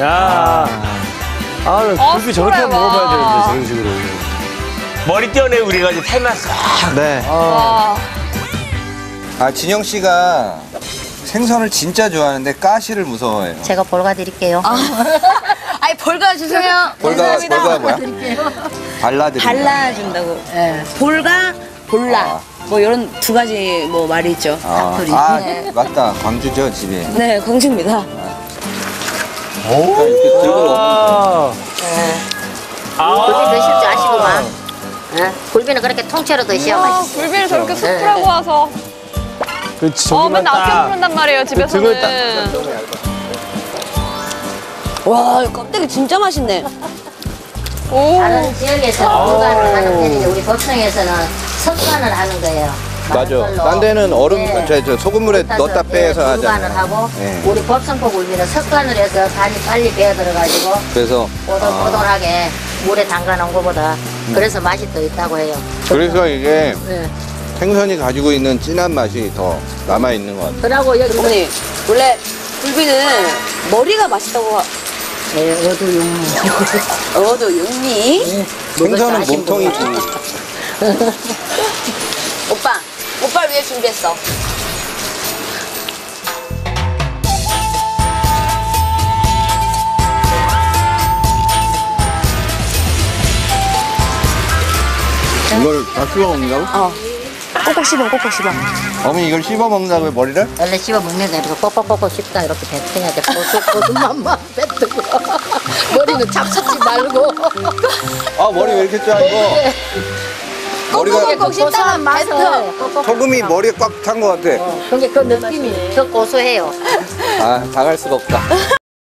야. 아, 나 어, 굴비 저렇게 그래, 먹어봐야 와. 되는데, 저런 식으로. 머리 떼어내 우리가 이제 탈만 싹. 네. 와. 아 진영 씨가 생선을 진짜 좋아하는데 가시를 무서워해요. 제가 볼가 드릴게요. 아이 볼가 주세요. 볼가 볼가 뭐야? 발라드. 발라준다고. 예. 볼가 볼라. 아. 뭐 이런 두 가지 뭐 말이 있죠. 아, 아 맞다 광주죠 집이. 네, 광주입니다. 그러니까 이렇게 들고 아. 굴비 드실 줄 아시구만. 예? 굴비는 그렇게 통째로 드셔야 아, 맛있어. 굴비를 저렇게 숯불하고 와서. 그렇지, 어, 저기만 맨날 아껴 딱. 부른단 말이에요, 등을 딱- 집에서는. 와, 이거 껍데기 진짜 맛있네. 오. 다른 지역에서는 불간을 하는 편인데 우리 보청에서는 석간을 하는 거예요. 맞아. 딴 데는 얼음 네. 저, 저 소금물에 넣었다 예, 빼서 하잖아요. 하고 네. 우리 법성포 굴비는 석간을 해서 간이 빨리 배어 들어가지고 그래서 오돌오돌하게 물에 담가 놓은 것보다 그래서 맛이 더 있다고 해요. 그래서 이게 네. 생선이 가지고 있는 진한 맛이 더 남아 있는 것 같아요. 그러고 여기 어머니, 원래 굴비는 머리가 맛있다고 하... 네, 어두 육류. 어도 육미. 생선은 몸통이지. 오빠, 오빠를 위해 준비했어. 이걸 다 씹어 먹는다고? 어. 꼭꼭 씹어, 꼭꼭 씹어. 어머니 이걸 씹어 먹는다고 요 머리를? 원래 씹어 먹는 거 이렇게 뻑뻑뻑뻑 씹다 이렇게 뱉어야 돼. 고수 고수만만 뱉고 머리는 잡수지 말고. 아 머리 왜 이렇게 짧아? 머리가 꼭꼭 씹다가 뱉어. 소금이 머리에 꽉찬것 같아. 그게 그 느낌이 더 고소해요. 아 당할 수가 없다.